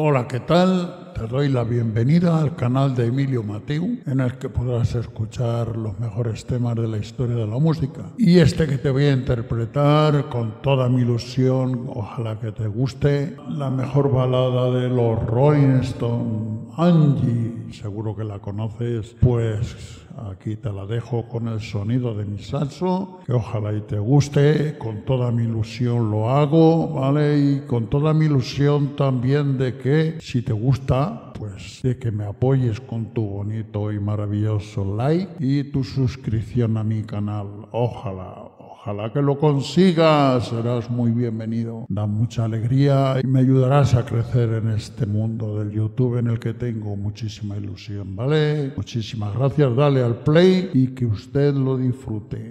Hola, ¿qué tal? Te doy la bienvenida al canal de Emilio Mateu, en el que podrás escuchar los mejores temas de la historia de la música. Y este que te voy a interpretar con toda mi ilusión, ojalá que te guste, la mejor balada de los Rolling Stones, Angie, seguro que la conoces, pues aquí te la dejo con el sonido de mi salso, que ojalá y te guste, con toda mi ilusión lo hago, ¿vale? Y con toda mi ilusión también de que si te gusta, pues de que me apoyes con tu bonito y maravilloso like y tu suscripción a mi canal. Ojalá, Ojalá que lo consigas, serás muy bienvenido. Da mucha alegría y me ayudarás a crecer en este mundo del YouTube en el que tengo muchísima ilusión, ¿vale? Muchísimas gracias, dale al play y que usted lo disfrute.